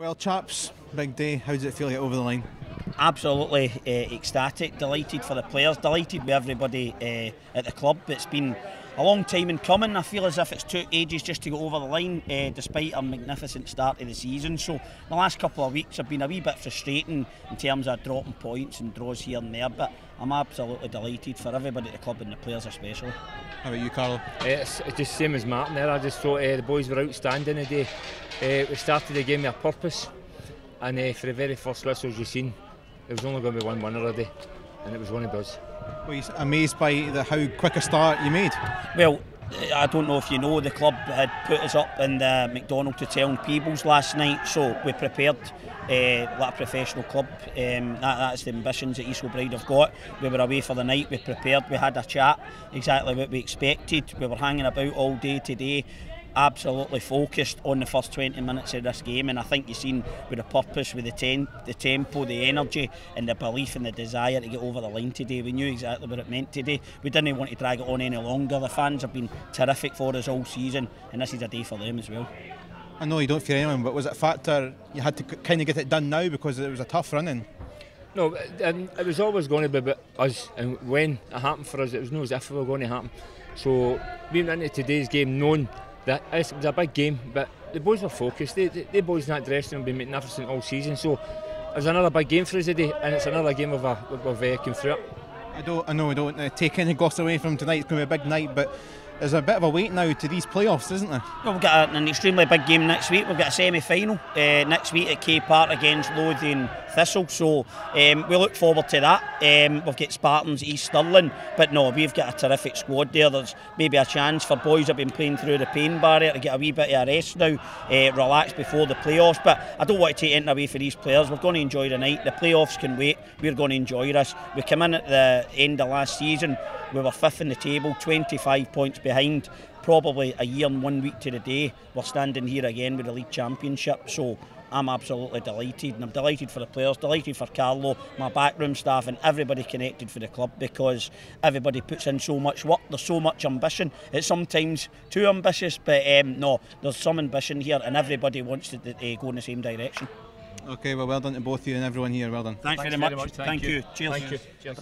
Well, chaps, big day. How does it feel to get over the line? Absolutely uh, ecstatic, delighted for the players, delighted with everybody uh, at the club. It's been a long time in coming. I feel as if it's took ages just to go over the line, uh, despite a magnificent start of the season. So the last couple of weeks have been a wee bit frustrating in terms of dropping points and draws here and there. But I'm absolutely delighted for everybody at the club and the players especially. How about you, Carl? It's, it's just same as Martin there. I just thought uh, the boys were outstanding today. Uh, we started the game with a purpose, and uh, for the very first whistles you seen, there was only going to be one winner today, and it was one of us. Were you amazed by the, how quick a start you made? Well, I don't know if you know, the club had put us up in the Macdonald Hotel in Peebles last night, so we prepared uh, like a professional club. Um, that, that's the ambitions that East Kilbride have got. We were away for the night, we prepared, we had a chat, exactly what we expected. We were hanging about all day today absolutely focused on the first 20 minutes of this game and I think you've seen with the purpose, with the, ten, the tempo, the energy and the belief and the desire to get over the line today. We knew exactly what it meant today. We didn't want to drag it on any longer. The fans have been terrific for us all season and this is a day for them as well. I know you don't fear anyone, but was it a factor you had to kind of get it done now because it was a tough running? No, and um, it was always going to be about us, and when it happened for us, it was no as if it were going to happen. So, being into today's game, knowing that it was a big game, but the boys were focused. They, the boys in that dressing room have been magnificent all season. So it's another big game for us today, and it's another game of a it. I don't, I know, I don't uh, take any gloss away from tonight. It's going to be a big night, but there's a bit of a wait now to these playoffs, isn't there? Well, we've got an extremely big game next week. We've got a semi-final uh, next week at K Park against Lothian Thistle. So um, we look forward to that. Um, we've got Spartans East Stirling, but no, we've got a terrific squad there. There's maybe a chance for boys that have been playing through the pain barrier to get a wee bit of a rest now, uh, relax before the playoffs. But I don't want to take anything away for these players. We're going to enjoy the night. The playoffs can wait. We're going to enjoy this. We come in at the end of last season. We were fifth in the table, 25 points behind. Behind probably a year and one week to the day, we're standing here again with the league championship. So I'm absolutely delighted, and I'm delighted for the players, delighted for Carlo, my backroom staff, and everybody connected for the club because everybody puts in so much work. There's so much ambition. It's sometimes too ambitious, but um, no, there's some ambition here, and everybody wants to uh, go in the same direction. Okay, well, well done to both of you and everyone here. Well done. Thanks, Thanks very, much. very, much. Thank, Thank you. you. Cheers. Thank you. Cheers.